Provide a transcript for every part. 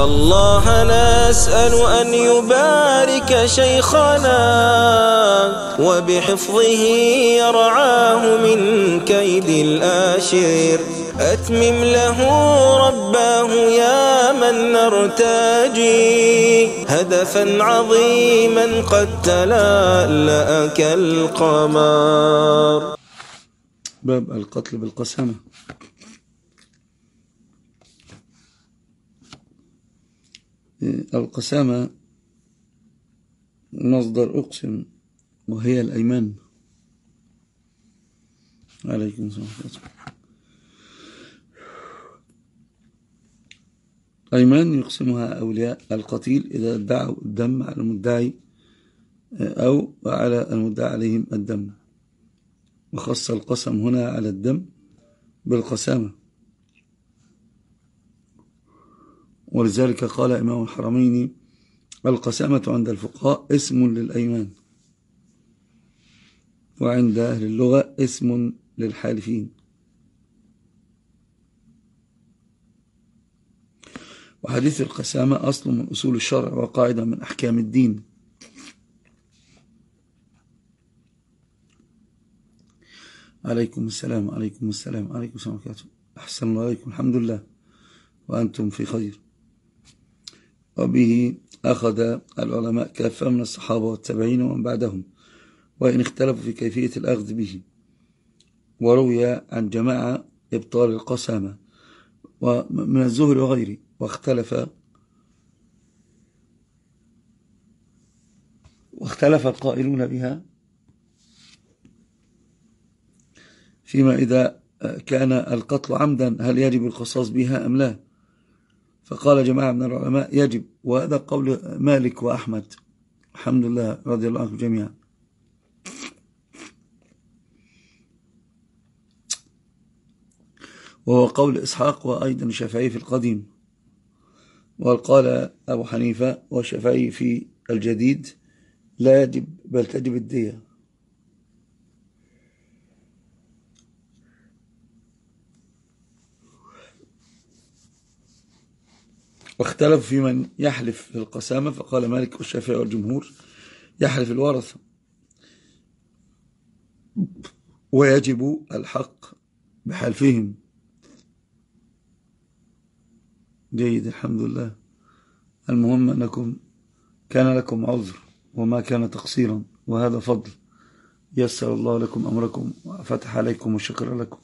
فالله نسأل أن يبارك شيخنا وبحفظه يرعاه من كيد الآشر أتمم له رباه يا من نرتجي هدفا عظيما قد تلألأ كالقمر باب القتل بالقسامة. القسامة مصدر أقسم وهي الأيمان. عليكم السلام أيمان يقسمها أولياء القتيل إذا ادعوا الدم على المدعي أو على المدعى عليهم الدم. وخص القسم هنا على الدم بالقسامة. ولذلك قال إمام الحرمين القسامة عند الفقهاء اسم للأيمان وعند أهل اللغة اسم للحالفين. وحديث القسامة أصل من أصول الشرع وقاعدة من أحكام الدين. عليكم السلام عليكم السلام عليكم السلام. أحسن الله عليكم الحمد لله. وأنتم في خير. وبه أخذ العلماء كافة من الصحابة والتابعين ومن بعدهم وإن اختلفوا في كيفية الأخذ به. وروي عن جماعة إبطال القسامة ومن الزهر وغيره واختلف واختلف القائلون بها. فيما إذا كان القتل عمدا هل يجب القصاص بها أم لا؟ فقال جماعة من العلماء يجب وهذا قول مالك وأحمد. الحمد لله رضي الله عنهم جميعا. وهو قول إسحاق وأيضا الشافعي في القديم. وقال أبو حنيفة والشافعي في الجديد لا يجب بل تجب الدية. واختلف في من يحلف في القسامة فقال مالك والشافعي والجمهور يحلف الورثة. ويجب الحق بحلفهم. جيد الحمد لله. المهم أنكم كان لكم عذر وما كان تقصيرا وهذا فضل. يسر الله لكم أمركم وفتح عليكم وشكر لكم.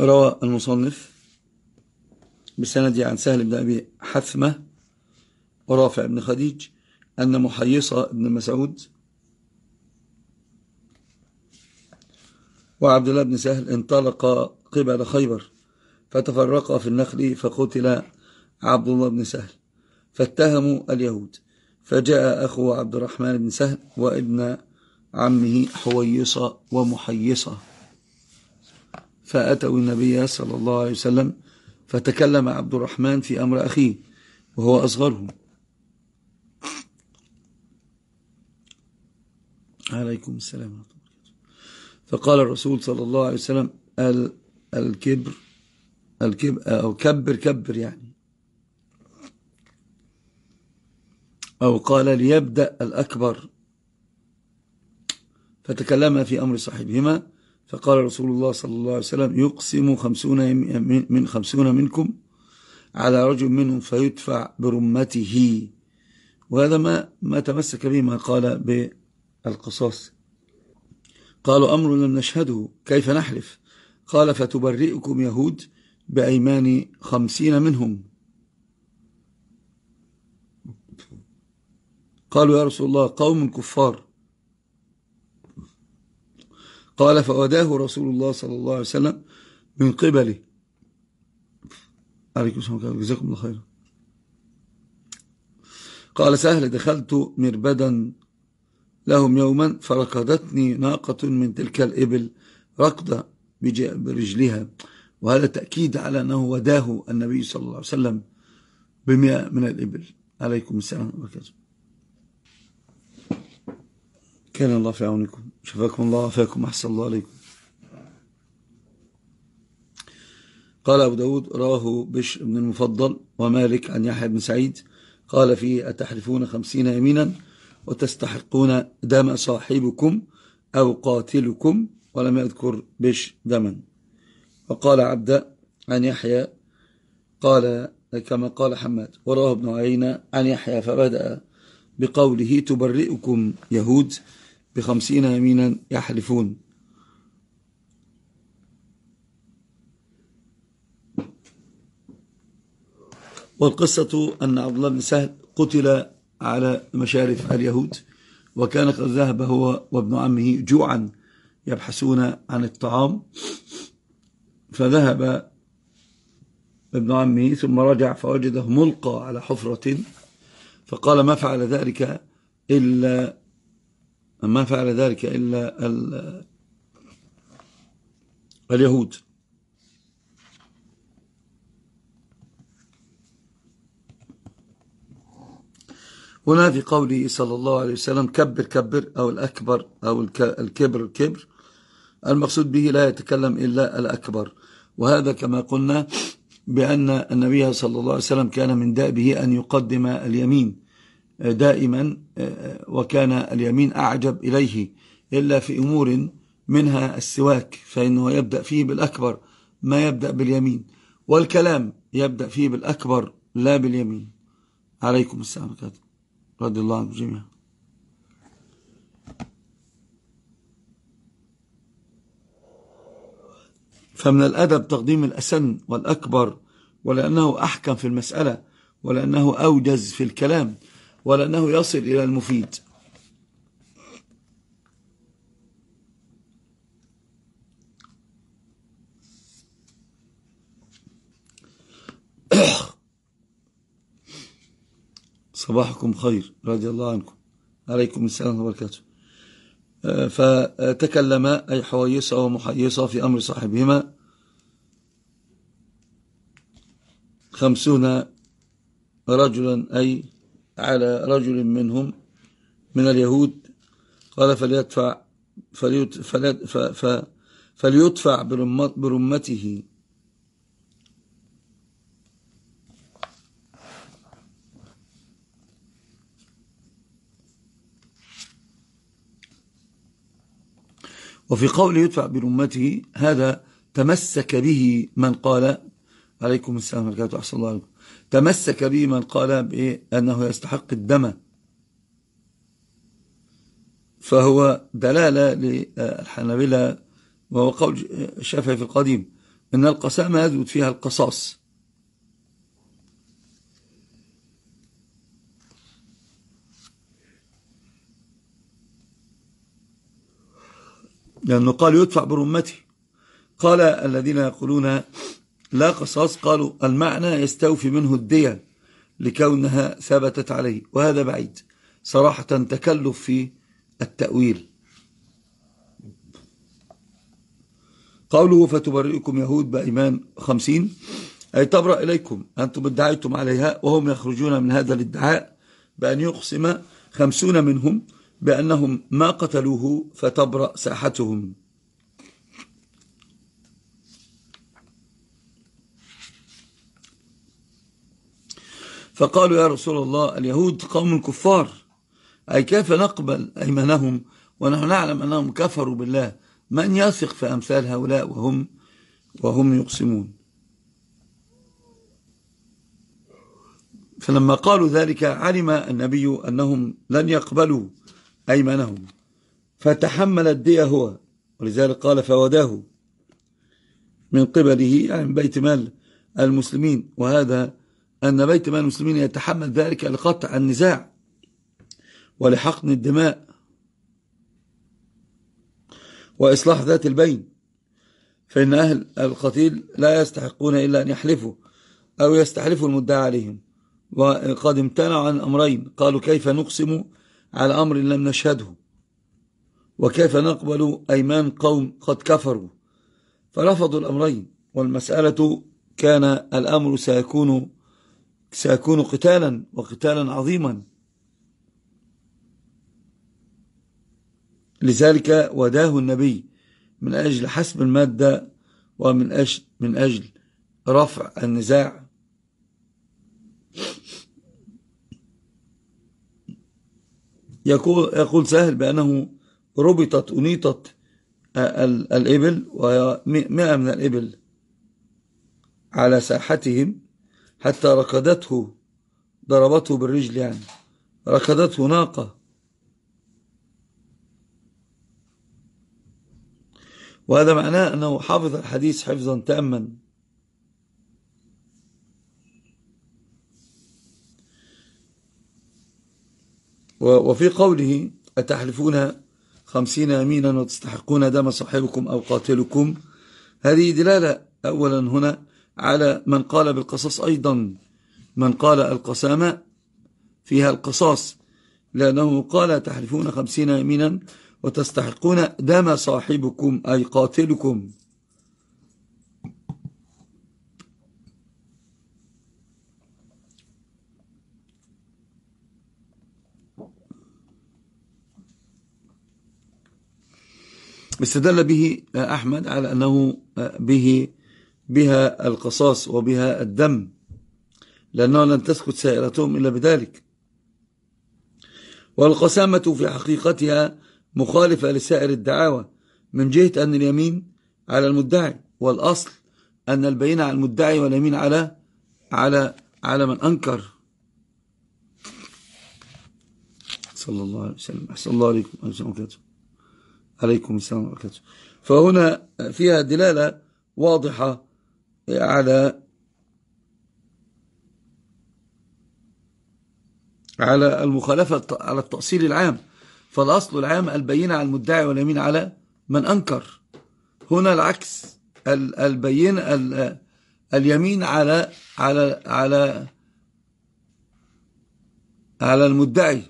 روى المصنف بسند عن سهل بن أبي حثمة ورافع بن خديج أن محيصة بن مسعود وعبد الله بن سهل انطلق قبل خيبر فتفرقا في النخل فقتل عبد الله بن سهل فاتهموا اليهود. فجاء أخو عبد الرحمن بن سهل وابن عمه حويصة ومحيصة. فأتوا النبي صلى الله عليه وسلم فتكلم عبد الرحمن في أمر أخيه وهو أصغره. عليكم السلام فقال الرسول صلى الله عليه وسلم الكبر الكبر أو كبر كبر يعني. أو قال ليبدأ الأكبر. فتكلم في أمر صاحبهما فقال رسول الله صلى الله عليه وسلم يقسم خمسون من خمسون منكم على رجل منهم فيدفع برمته. وهذا ما ما تمسك به ما قال بالقصاص. قالوا أمر لم نشهده كيف نحلف؟ قال فتبرئكم يهود بأيمان خمسين منهم. قالوا يا رسول الله قوم كفار. قال فوداه رسول الله صلى الله عليه وسلم من قبله عليكم السلام جزاكم الله خيرا. قال سهل دخلت مربدا لهم يوما فركضتني ناقة من تلك الإبل ركضة برجلها. وهذا تأكيد على أنه وداه النبي صلى الله عليه وسلم بمئة من الإبل. عليكم السلام وبركاته كان الله في عونكم. شفاكم الله وعافاكم أحسن الله عليكم. قال أبو داود رواه بشر بن المفضل ومالك عن يحيى بن سعيد. قال فيه أتحرفون خمسين يمينا وتستحقون دم صاحبكم أو قاتلكم؟ ولم يذكر بش دما. وقال عبد عن يحيى قال كما قال حماد وراه ابن عينة عن يحيى فبدأ بقوله تبرئكم يهود. بخمسين يمينا يحلفون. والقصة أن عبد الله بن سهل قتل على مشارف اليهود وكان قد ذهب هو وابن عمه جوعا يبحثون عن الطعام. فذهب ابن عمه ثم رجع فوجده ملقى على حفرة فقال ما فعل ذلك إلا ما فعل ذلك إلا اليهود. هنا في قوله صلى الله عليه وسلم كبر كبر أو الأكبر أو الكبر الكبر المقصود به لا يتكلم إلا الأكبر. وهذا كما قلنا بأن النبي صلى الله عليه وسلم كان من دأبه أن يقدم اليمين. دائما وكان اليمين أعجب إليه إلا في أمور منها السواك فإنه يبدأ فيه بالأكبر ما يبدأ باليمين. والكلام يبدأ فيه بالأكبر لا باليمين. عليكم السلام رضي الله عنهم جميعا. فمن الأدب تقديم الأسن والأكبر ولأنه أحكم في المسألة ولأنه أوجز في الكلام. ولأنه يصل إلى المفيد. صباحكم خير رضي الله عنكم. عليكم السلام وبركاته. آه، فتكلم أي حويصة ومحيصة في أمر صاحبهما. خمسون رجلا أي على رجل منهم من اليهود. قال فليدفع فليدفع برمته. وفي قول يدفع برمته هذا تمسك به من قال عليكم السلام عليكم أحسن الله عليكم. تمسك به من قال بأنه يستحق الدم. فهو دلالة للحنابلة وهو قول الشافعي في القديم. إن القسامة يثبت فيها القصاص. لأنه قال يدفع برمته. قال الذين يقولون لا قصاص قالوا المعنى يستوفي منه الدية لكونها ثبتت عليه. وهذا بعيد. صراحة تكلف في التأويل. قوله فتبرئكم يهود بإيمان خمسين أي تبرأ إليكم أنتم ادعيتم عليها وهم يخرجون من هذا الادعاء بأن يقسم خمسون منهم بأنهم ما قتلوه فتبرأ ساحتهم. فقالوا يا رسول الله اليهود قوم كفار. أي كيف نقبل أيمانهم؟ ونحن نعلم أنهم كفروا بالله. من يثق في أمثال هؤلاء وهم وهم يقسمون. فلما قالوا ذلك علم النبي أنهم لن يقبلوا أيمانهم. فتحمل الدية هو ولذلك قال فوداه من قبله يعني من بيت مال المسلمين. وهذا أن بيت مال المسلمين يتحمل ذلك لقطع النزاع ولحقن الدماء وإصلاح ذات البين فإن أهل القتيل لا يستحقون إلا أن يحلفوا أو يستحلفوا المدعى عليهم. وقد امتنعوا عن أمرين قالوا كيف نقسم على أمر لم نشهده؟ وكيف نقبل أيمان قوم قد كفروا؟ فرفضوا الأمرين والمسألة كان الأمر سيكون سيكون قتالا وقتالا عظيما. لذلك وداه النبي من أجل حسب المادة ومن أجل, من أجل رفع النزاع. يقول, يقول سهل بأنه ربطت أنيطت الإبل وهي مئة من الإبل على ساحتهم. حتى ركضته ضربته بالرجل يعني. ركضته ناقة. وهذا معناه أنه حافظ الحديث حفظا تاما. وفي قوله أتحلفون خمسين يمينا وتستحقون دم صاحبكم أو قاتلكم؟ هذه دلالة أولا هنا على من قال بالقصص أيضا. من قال القسامة فيها القصاص لأنه قال تحلفون خمسين يمينا وتستحقون دم صاحبكم أي قاتلكم. استدل به أحمد على أنه به بها القصاص وبها الدم لأنه لن تسكت سائرتهم إلا بذلك. والقسامة في حقيقتها مخالفة لسائر الدعاوى من جهة أن اليمين على المدعي والأصل أن البينة على المدعي واليمين على على على من أنكر. صلى الله عليه وسلم. أحسن الله عليكم. عليكم. السلام وبركاته. فهنا فيها دلالة واضحة على على المخالفة على التأصيل العام. فالأصل العام البينة على المدعي واليمين على من أنكر. هنا العكس. البين اليمين على على على على المدعي.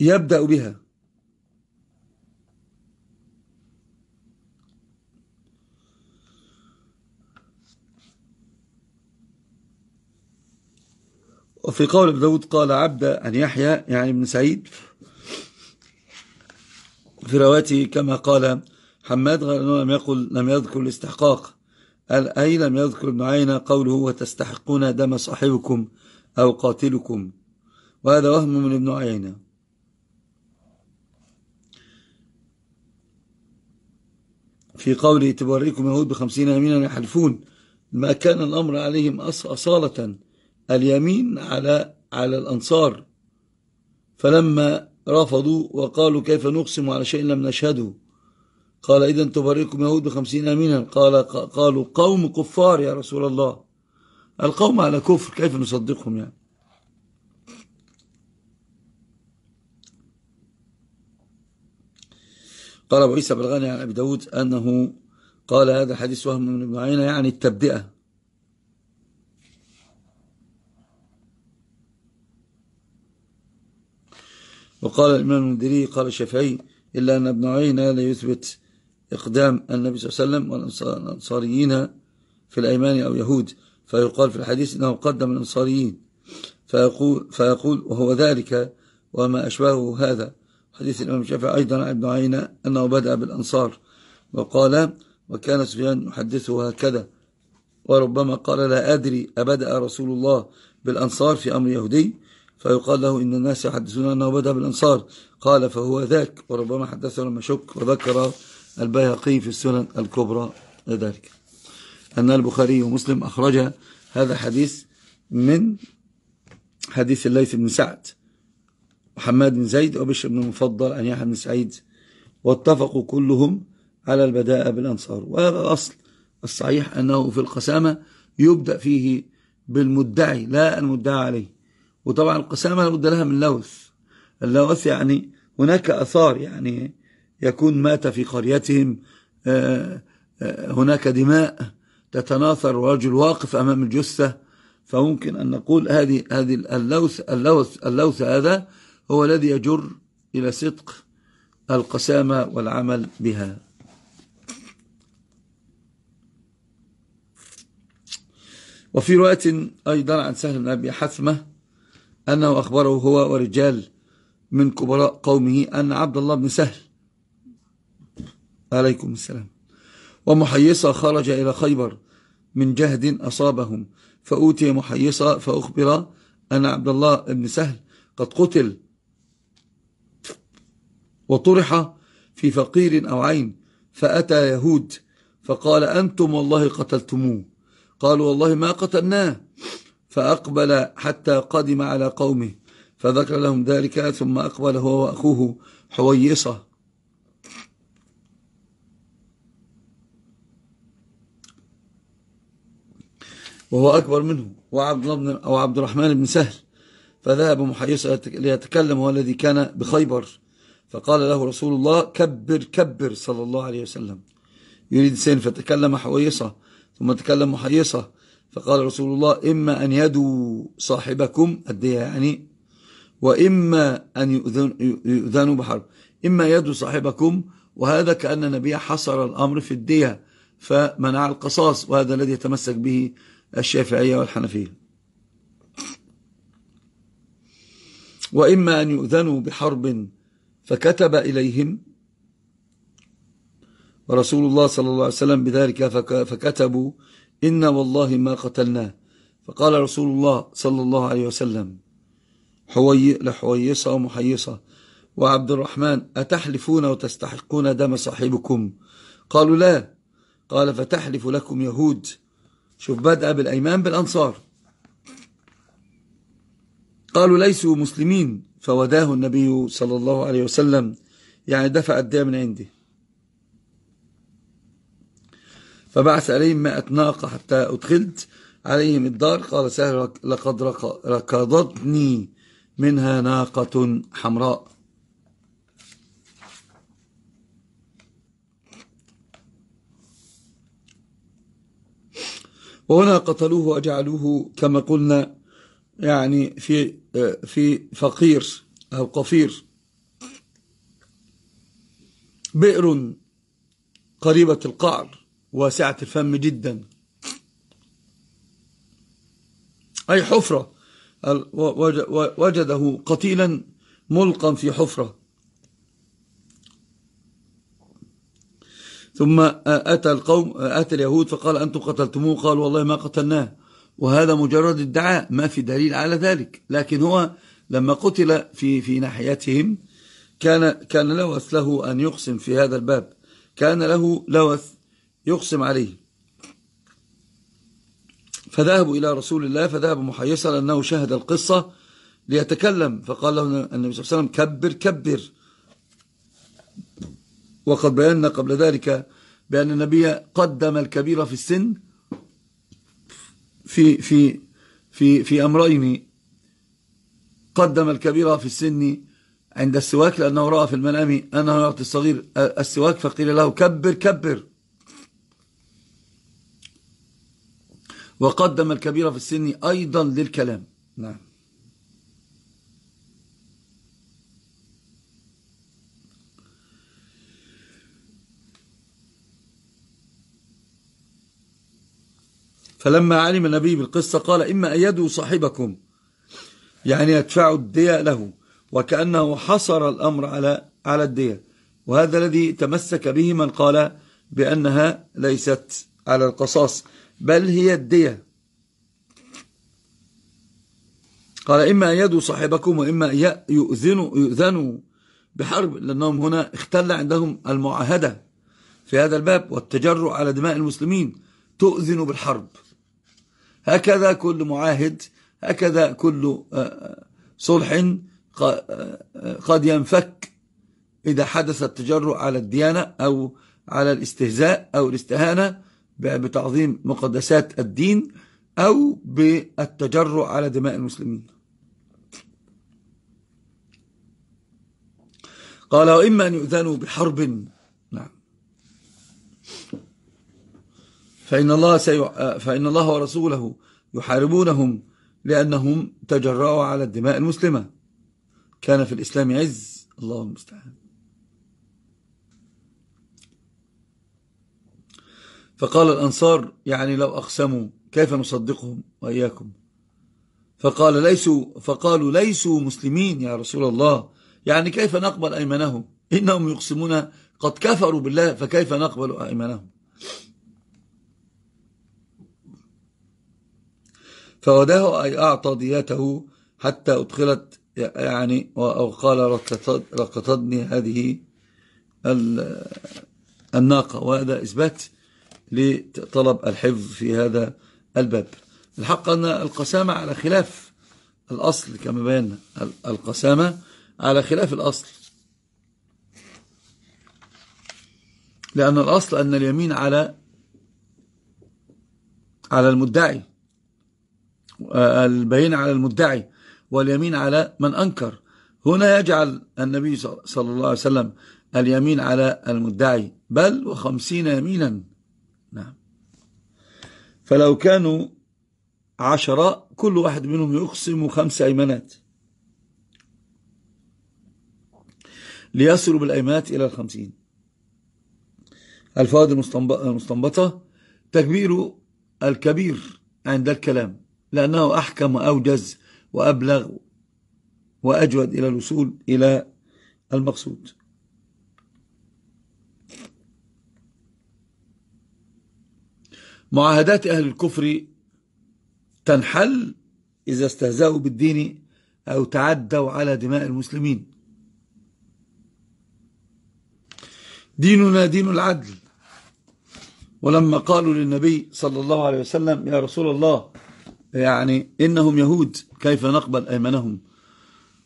يبدأ بها. وفي قول ابن داود قال عبد أن يحيى يعني ابن سعيد. في رواته كما قال حماد غير أنه لم يقل لم يذكر الاستحقاق. أي لم يذكر ابن عينة قوله وتستحقون دم صاحبكم أو قاتلكم؟ وهذا وهم من ابن عينة. في قوله تباريكم يهود بخمسين يمينا يحلفون ما كان الأمر عليهم أصالة. اليمين على على الأنصار. فلما رفضوا وقالوا كيف نقسم على شيء لم نشهده. قال إذا تبرئكم يهود بخمسين أمينا. قال قالوا قوم كفار يا رسول الله. القوم على كفر كيف نصدقهم يعني؟ قال أبو عيسى بلغاني عن أبي داود أنه قال هذا حديث وهم من ابن عينة يعني التبدئة. وقال الإمام المدري قال الشافعي إلا أن ابن عينة لا يثبت إقدام النبي صلى الله عليه وسلم والأنصاريين في الأيمان أو يهود. فيقال في الحديث إنه قدم الأنصاريين. فيقول, فيقول وهو ذلك وما أشبهه هذا. حديث الإمام الشافعي أيضا عن ابن عينة أنه بدأ بالأنصار وقال وكان سفيان يحدثه هكذا. وربما قال لا أدري أبدأ رسول الله بالأنصار في أمر يهودي. فيقال له إن الناس يحدثون أنه بدأ بالأنصار. قال فهو ذاك وربما حدثه لما شك وذكر البيهقي في السنن الكبرى لذلك. أن البخاري ومسلم أخرج هذا الحديث من حديث الليث بن سعد وحماد بن زيد وبشر بن المفضل عن يحيى بن سعيد واتفقوا كلهم على البداء بالأنصار. وهذا الأصل الصحيح أنه في القسامة يبدأ فيه بالمدعي لا المدعى عليه. وطبعا القسامة لابد لها من لوث. اللوث يعني هناك أثار يعني يكون مات في قريتهم آه، آه، هناك دماء تتناثر ورجل واقف أمام الجثة. فممكن أن نقول هذه هذه اللوث اللوث اللوث هذا هو الذي يجر إلى صدق القسامة والعمل بها. وفي رواية أيضا عن سهل بن أبي حثمة أنه أخبره هو ورجال من كبراء قومه أن عبد الله بن سهل. عليكم السلام. ومحيصة خرج إلى خيبر من جهد أصابهم. فأوتي محيصة فأخبر أن عبد الله بن سهل قد قتل وطرح في فقير أو عين. فأتى يهود فقال أنتم والله قتلتموه. قالوا والله ما قتلناه. فأقبل حتى قدم على قومه فذكر لهم ذلك ثم أقبل هو وأخوه حويصة. وهو أكبر منه وعبد, بن أو عبد الرحمن بن سهل. فذهب محيصة ليتكلم هو الذي كان بخيبر فقال له رسول الله كبر كبر صلى الله عليه وسلم. يريد سين فتكلم حويصة ثم تكلم محيصة. فقال رسول الله إما أن يدوا صاحبكم الدية يعني وإما أن يؤذنوا بحرب. إما يدوا صاحبكم وهذا كأن النبي حصر الأمر في الدية فمنع القصاص وهذا الذي يتمسك به الشافعية والحنفية. وإما أن يؤذنوا بحرب فكتب إليهم ورسول الله صلى الله عليه وسلم بذلك فكتبوا إن والله ما قتلناه فقال رسول الله صلى الله عليه وسلم حوي لحويصة ومحيصة وعبد الرحمن أتحلفون وتستحقون دم صاحبكم؟ قالوا لا. قال فتحلف لكم يهود. شوف بدأ بالأيمان بالأنصار. قالوا ليسوا مسلمين. فوداه النبي صلى الله عليه وسلم يعني دفع الدية من عنده. فبعث عليهم مائة ناقة حتى أدخلت عليهم الدار. قال سهل لقد ركضتني منها ناقة حمراء. وهنا قتلوه وجعلوه كما قلنا يعني في في فقير أو قفير. بئر قريبة القعر. واسعة الفم جدا. أي حفرة. وجده قتيلا ملقا في حفرة. ثم أتى القوم أتى اليهود فقال أنتم قتلتموه؟ قال والله ما قتلناه. وهذا مجرد ادعاء ما في دليل على ذلك. لكن هو لما قتل في في ناحيتهم كان كان لوث له أن يقسم في هذا الباب. كان له لوث يقسم عليه. فذهبوا إلى رسول الله فذهب محيصا لأنه شهد القصة ليتكلم. فقال له النبي صلى الله عليه وسلم كبر كبر. وقد بينا قبل ذلك بأن النبي قدم الكبير في السن في في في في أمرين. قدم الكبير في السن عند السواك لأنه رأى في المنام أنه يعطي الصغير السواك؟ فقيل له كبر كبر. وقدم الكبير في السن أيضا للكلام. نعم. فلما علم النبي بالقصة قال إما أن يدوا صاحبكم يعني يدفعوا الدية له وكأنه حصر الأمر على على الدية وهذا الذي تمسك به من قال بأنها ليست على القصاص. بل هي الدية. قال إما يدوا صاحبكم وإما أن يؤذنوا, يؤذنوا بحرب لأنهم هنا اختل عندهم المعاهدة في هذا الباب والتجرع على دماء المسلمين. تؤذن بالحرب. هكذا كل معاهد هكذا كل آه، آه، صلح آه، قد ينفك إذا حدث التجرع على الديانة أو على الاستهزاء أو الاستهانة. بتعظيم مقدسات الدين أو بالتجرع على دماء المسلمين. قال وإما أن يؤذنوا بحرب. نعم. فإن الله, سي... فإن الله ورسوله يحاربونهم لأنهم تجرأوا على الدماء المسلمة. كان في الإسلام عز. الله المستعان. فقال الأنصار يعني لو أقسموا كيف نصدقهم وإياكم؟ فقال ليسوا فقالوا ليسوا مسلمين يا رسول الله. يعني كيف نقبل أيمانهم؟ إنهم يقسمون قد كفروا بالله فكيف نقبل أيمانهم؟ فوداه أي أعطى ديته حتى أدخلت يعني أو قال هذه الناقة. وهذا إثبات لطلب الحفظ في هذا الباب. الحق أن القسامة على خلاف الأصل كما بينا القسامة على خلاف الأصل. لأن الأصل أن اليمين على على المدعي البين على المدعي واليمين على من أنكر. هنا يجعل النبي صلى الله عليه وسلم اليمين على المدعي بل وخمسين يمينا. نعم. فلو كانوا عشرة كل واحد منهم يقسم خمس أيمانات ليصلوا بالأيمانات إلى الخمسين. الفوائد المستنبطة تكبير الكبير عند الكلام لأنه أحكم وأوجز وأبلغ وأجود إلى الوصول إلى المقصود. معاهدات أهل الكفر تنحل إذا استهزأوا بالدين أو تعدوا على دماء المسلمين. ديننا دين العدل. ولما قالوا للنبي صلى الله عليه وسلم يا رسول الله يعني إنهم يهود كيف نقبل أيمنهم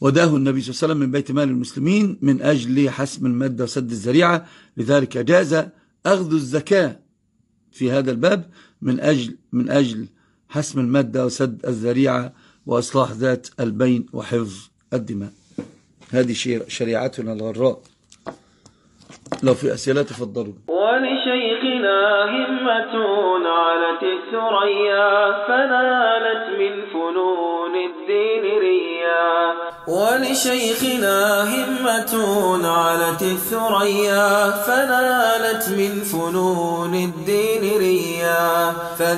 وداه النبي صلى الله عليه وسلم من بيت مال المسلمين من أجل حسم المادة وسد الزريعة لذلك جاز أخذ الزكاة في هذا الباب من أجل, من أجل حسم المادة وسد الذريعة وإصلاح ذات البين وحفظ الدماء. هذه شريعتنا الغراء. لو في أسئلة تفضلوا. ولشيخنا همة علت الثريا فنالت من فنون الدين ريا. ولشيخنا همة علت الثريا فنالت من فنون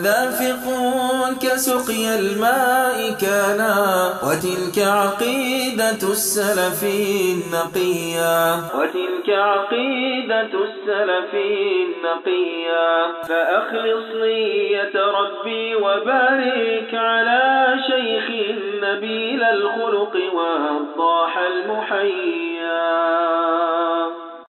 فقه كسقي الماء كانا وتلك عقيدة السلف النقيا وتلك عقيدة السلف النقيا فأخلص نية ربي وبارك على شيخ نبيل الخلق والضاح المحيي